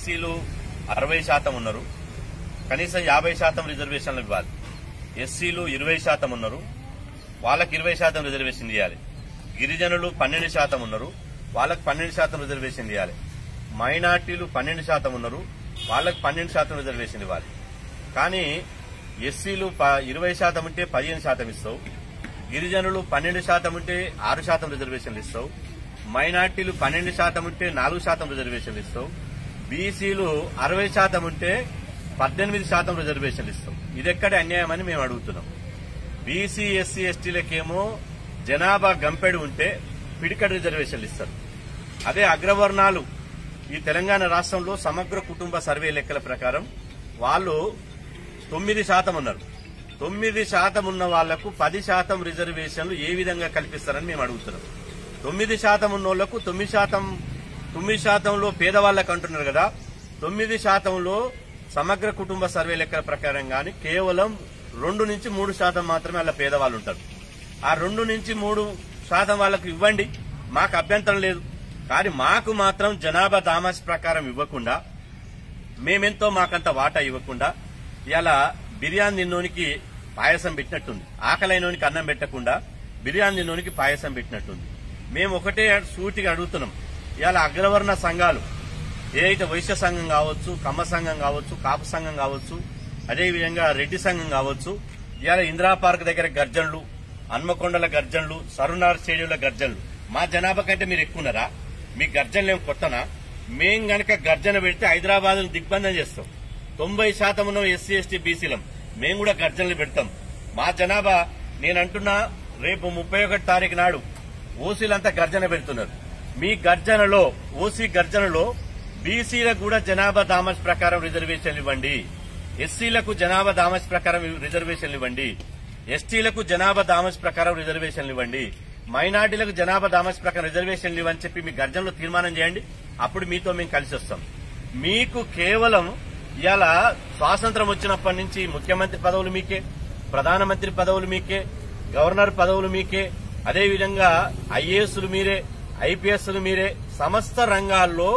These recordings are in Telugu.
బీసీలు అరవై శాతం ఉన్నారు. కనీసం యాభై శాతం రిజర్వేషన్లు ఇవ్వాలి. ఎస్సీలు ఇరవై శాతం ఉన్నారు. వాళ్ళకి ఇరవై శాతం రిజర్వేషన్ ఇవ్వాలి గిరిజనులు పన్నెండు శాతం ఉన్నారు. వాళ్ళకి పన్నెండు శాతం రిజర్వేషన్ ఇవ్వాలి మైనార్టీలు పన్నెండు శాతం ఉన్నారు. వాళ్ళకి పన్నెండు శాతం రిజర్వేషన్ ఇవ్వాలి. కానీ ఎస్సీలు ప- ఇరవై శాతం ఉంటే పదిహేను శాతం ఇస్తావు. గిరిజనులు పన్నెండు శాతం ఉంటే ఆరు శాతం రిజర్వేషన్లు ఇస్తావు. మైనార్టీలు పన్నెండు శాతం ఉంటే నాలుగు శాతం రిజర్వేషన్లు ఇస్తావు. బీసీలు అరవై శాతం ఉంటే పద్దెనిమిది శాతం రిజర్వేషన్లు ఇస్తాం. ఇది ఎక్కడ అన్యాయం అని మేము అడుగుతున్నాం. బీసీ ఎస్సీ ఎస్టీలకేమో జనాభా గంపెడు ఉంటే పిడికడ రిజర్వేషన్లు ఇస్తారు. అదే అగ్రవర్ణాలు ఈ తెలంగాణ రాష్ట్రంలో సమగ్ర కుటుంబ సర్వే లెక్కల ప్రకారం వాళ్ళు తొమ్మిది శాతం ఉన్నారు. తొమ్మిది శాతం ఉన్న వాళ్ళకు పది శాతం రిజర్వేషన్లు ఏ విధంగా కల్పిస్తారని మేము అడుగుతున్నాం. తొమ్మిది శాతం ఉన్న వాళ్ళకు తొమ్మిది శాతం తొమ్మిది శాతంలో పేదవాళ్ళకు అంటున్నారు కదా తొమ్మిది శాతంలో సమగ్ర కుటుంబ సర్వే లెక్కల ప్రకారం గాని కేవలం రెండు నుంచి మూడు శాతం మాత్రమే అలా పేదవాళ్ళు ఉంటారు. ఆ రెండు నుంచి మూడు శాతం వాళ్ళకు ఇవ్వండి మాకు అభ్యంతరం లేదు. కానీ మాకు మాత్రం జనాభా దామాస్ ప్రకారం ఇవ్వకుండా మేమెంతో మాకంత వాటా ఇవ్వకుండా ఇలా బిర్యానీ తిన్నోనికి పాయసం పెట్టినట్టుంది. ఆకలైనోనికి అన్నం పెట్టకుండా బిర్యానీ తిన్నోనికి పాయసం పెట్టినట్టుంది. మేము ఒకటే సూటిగా అడుగుతున్నాం. ఇలా అగ్రవర్ణ సంఘాలు ఏదైతే వైశ్య సంఘం కావచ్చు కమ్మ సంఘం కావచ్చు కాపు సంఘం కావచ్చు అదేవిధంగా రెడ్డి సంఘం కావచ్చు ఇవాళ ఇందిరా పార్క్ దగ్గర గర్జన్లు హన్మకొండల గర్జన్లు సరునార్ స్టేడియంల గర్జన్లు. మా జనాభా కంటే మీరు ఎక్కున్నారా మీ గర్జనలు ఏం కొత్తనా? మేం గనక గర్జన పెడితే హైదరాబాద్ దిగ్బంధం చేస్తాం. తొంభై శాతం ఉన్న ఎస్సీ ఎస్టీ బీసీలం. మేము కూడా గర్జనలు పెడతాం. మా జనాభా నేనంటున్నా రేపు ముప్పై ఒకటి తారీఖు నాడు ఓసీలంతా గర్జన పెడుతున్నారు. మీ గర్జనలో ఓసీ గర్జనలో బీసీలకు కూడా జనాభా దామస్ ప్రకారం రిజర్వేషన్లు ఇవ్వండి. ఎస్సీలకు జనాభా దామస్ ప్రకారం రిజర్వేషన్లు ఇవ్వండి. ఎస్టీలకు జనాభా దామస్ ప్రకారం రిజర్వేషన్లు ఇవ్వండి. మైనార్టీలకు జనాభా దామస్ ప్రకారం రిజర్వేషన్లు ఇవ్వని చెప్పి మీ గర్జనలో తీర్మానం చేయండి. అప్పుడు మీతో మేము కలిసి వస్తాం. మీకు కేవలం ఇలా స్వాతంత్రం వచ్చినప్పటి నుంచి ముఖ్యమంత్రి పదవులు మీకే ప్రధానమంత్రి పదవులు మీకే గవర్నర్ పదవులు మీకే అదేవిధంగా ఐఏఎస్లు మీరే ఐపీఎస్లు మీరే సమస్త రంగాల్లో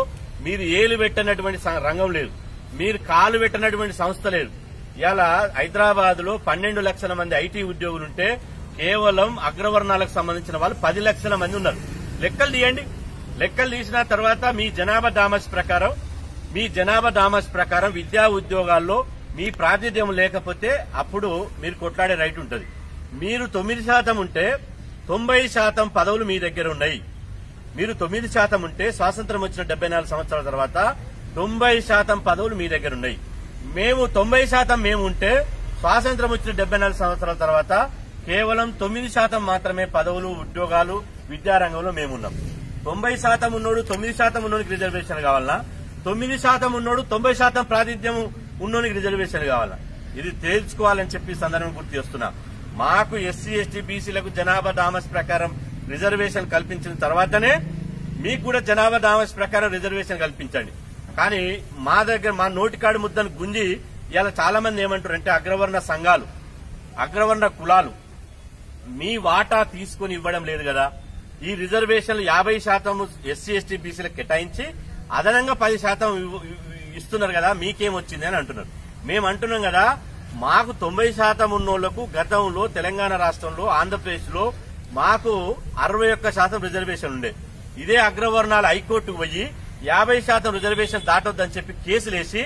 మీరు ఏలు పెట్టినటువంటి రంగం లేదు. మీరు కాలు పెట్టినటువంటి సంస్థ లేదు. ఇలా హైదరాబాద్లో పన్నెండు లక్షల మంది ఐటీ ఉద్యోగులుంటే కేవలం అగ్రవర్ణాలకు సంబంధించిన వాళ్ళు పది లక్షల మంది ఉన్నారు. లెక్కలు తీయండి. లెక్కలు తీసిన తర్వాత మీ జనాభా డామస్ ప్రకారం మీ జనాభా డామస్ ప్రకారం విద్యా ఉద్యోగాల్లో మీ ప్రాతినిధ్యం లేకపోతే అప్పుడు మీరు కొట్లాడే రైట్ ఉంటుంది. మీరు తొమ్మిది శాతం ఉంటే తొంభై శాతం పదవులు మీ దగ్గర ఉన్నాయి. మీరు తొమ్మిది శాతం ఉంటే స్వాతంత్రం వచ్చిన డెబ్బై నాలుగు సంవత్సరాల తర్వాత తొంభై శాతం పదవులు మీ దగ్గర ఉన్నాయి. మేము తొంభై శాతం మేము ఉంటే స్వాతంత్రం వచ్చిన డెబ్బై నాలుగు సంవత్సరాల తర్వాత కేవలం తొమ్మిది శాతం మాత్రమే పదవులు ఉద్యోగాలు విద్యారంగంలో మేమున్నాం తొంభై శాతం ఉన్నోడు తొమ్మిది శాతం ఉన్నోనికి రిజర్వేషన్ కావాలన్నా తొమ్మిది శాతం ఉన్నోడు తొంభై శాతం ప్రాతిధ్యం ఉన్నోనికి రిజర్వేషన్ కావాలా? ఇది తేల్చుకోవాలని చెప్పి సందర్భం గుర్తు చేస్తున్నా. మాకు ఎస్సీ ఎస్టీ బీసీలకు జనాభా డామస్ ప్రకారం రిజర్వేషన్ కల్పించిన తర్వాతనే మీకు కూడా జనాభా దావాస్ ప్రకారం రిజర్వేషన్ కల్పించండి. కానీ మా దగ్గర మా నోటికాడు ముద్దను గుంజి ఇలా చాలా మంది ఏమంటారు అంటే అగ్రవర్ణ సంఘాలు అగ్రవర్ణ కులాలు. మీ వాటా తీసుకుని ఇవ్వడం లేదు కదా. ఈ రిజర్వేషన్లు యాభై శాతం ఎస్సీ ఎస్టీ బీసీలకు కేటాయించి అదనంగా పది శాతం ఇస్తున్నారు కదా మీకేం వచ్చింది అని అంటున్నారు. మేము అంటున్నాం కదా మాకు తొంభై శాతం ఉన్నోళ్ళకు గతంలో తెలంగాణ రాష్ట్రంలో ఆంధ్రప్రదేశ్లో మాకు అరవై ఒక్క శాతం రిజర్వేషన్ ఉండే. ఇదే అగ్రవర్ణాలు హైకోర్టుకు పోయి యాభై శాతం రిజర్వేషన్ దాటొద్దని చెప్పి కేసులేసి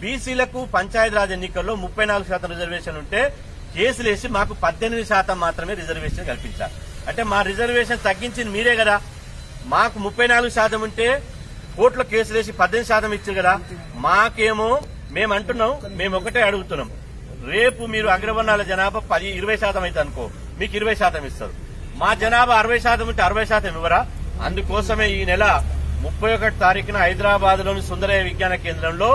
బీసీలకు పంచాయతీరాజ్ ఎన్నికల్లో ముప్పై నాలుగు శాతం రిజర్వేషన్ ఉంటే కేసులేసి మాకు పద్దెనిమిది శాతం మాత్రమే రిజర్వేషన్ కల్పించారు. అంటే మా రిజర్వేషన్ తగ్గించింది మీరే కదా. మాకు ముప్పై నాలుగు శాతం ఉంటే కోర్టులో కేసులేసి పద్దెనిమిది శాతం ఇచ్చారు కదా. మాకేమో మేము అంటున్నాం మేము ఒకటే అడుగుతున్నాం. రేపు మీరు అగ్రవర్ణాల జనాభా పది ఇరవై శాతం అయితే అనుకో మీకు ఇరవై శాతం ఇస్తారు. మా జనాభా అరవై శాతం ఉంటే అరవై శాతం ఇవ్వరా? అందుకోసమే ఈ నెల ముప్పై ఒకటి తారీఖున హైదరాబాద్లోని సుందరయ్య విజ్ఞాన కేంద్రంలో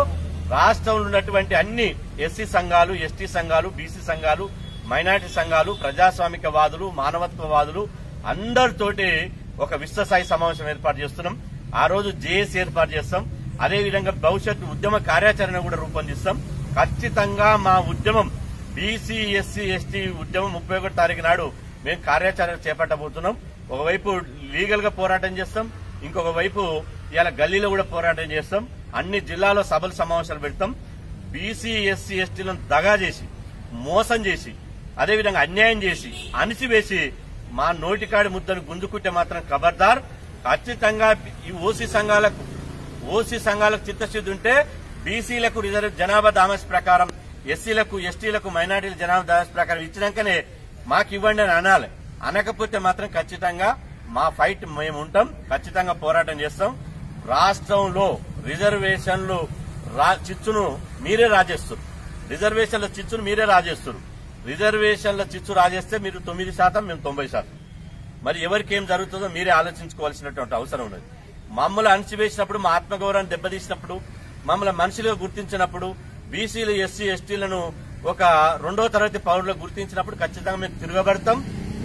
రాష్ట్రంలో ఉన్నటువంటి అన్ని ఎస్సీ సంఘాలు ఎస్టీ సంఘాలు బీసీ సంఘాలు మైనార్టీ సంఘాలు ప్రజాస్వామికవాదులు మానవత్వవాదులు అందరితోటి ఒక విశ్వసాయి సమావేశం ఏర్పాటు చేస్తున్నాం. ఆ రోజు జేఏసీ ఏర్పాటు చేస్తాం. అదేవిధంగా భవిష్యత్తు ఉద్యమ కార్యాచరణ కూడా రూపొందిస్తాం. ఖచ్చితంగా మా ఉద్యమం బీసీ ఎస్సీ ఎస్టీ ఉద్యమం ముప్పై ఒకటి తారీఖు నాడు మేము కార్యాచరణ చేపట్టబోతున్నాం. ఒకవైపు లీగల్గా పోరాటం చేస్తాం. ఇంకొక వైపు ఇలా గల్లీలో కూడా పోరాటం చేస్తాం. అన్ని జిల్లాలో సభలు సమావేశాలు పెడతాం. బీసీ ఎస్సీ ఎస్టీలను దగా చేసి మోసం చేసి అదేవిధంగా అన్యాయం చేసి అణిచివేసి మా నోటికాడి ముద్దను గుంజుకుంటే మాత్రం ఖబర్దార్ ఖచ్చితంగా ఈ ఓసీ సంఘాలకు ఓసీ సంఘాలకు చిత్తశుద్ధి ఉంటే బీసీలకు రిజర్వ్ జనాభా దామస్ ప్రకారం ఎస్సీలకు ఎస్టీలకు మైనార్టీల జనాభా దామస్ ప్రకారం ఇచ్చినాకనే మాకు ఇవ్వండి అని అనాలి. అనకపోతే మాత్రం ఖచ్చితంగా మా ఫైట్ మేము ఉంటాం ఖచ్చితంగా పోరాటం చేస్తాం. రాష్ట్రంలో రిజర్వేషన్లు రా- చిచ్చును మీరే రాజేస్తారు. రిజర్వేషన్ల చిచ్చును మీరే రాజేస్తారు. రిజర్వేషన్ల చిచ్చు రాజేస్తే మీరు తొమ్మిది శాతం మేము తొంభై శాతం. మరి ఎవరికి ఏం జరుగుతుందో మీరే ఆలోచించుకోవాల్సినటువంటి అవసరం ఉన్నది. మమ్మల్ని అణచివేసినప్పుడు మా ఆత్మగౌరవాన్ని దెబ్బతీసినప్పుడు మమ్మల్ని మనుషులుగా గుర్తించినప్పుడు బీసీలు ఎస్సీ ఎస్టీలను ఒక రెండో తరగతి పౌరులు గుర్తించినప్పుడు ఖచ్చితంగా మేము తిరగబడతాం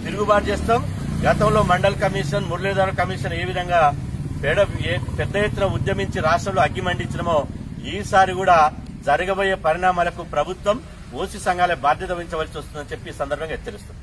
తిరుగుబాటు చేస్తాం. గతంలో మండల్ కమిషన్ మురళీధర కమిషన్ ఏ విధంగా పెడ ఏ- పెద్ద ఎత్తున ఉద్యమించి రాష్ట్రంలో అగ్గి మండించడమో ఈసారి కూడా జరగబోయే పరిణామాలకు ప్రభుత్వం ఓసీ సంఘాలే బాధ్యత వహించవలసి వస్తుందని చెప్పి సందర్భంగా హెచ్చరిస్తుంది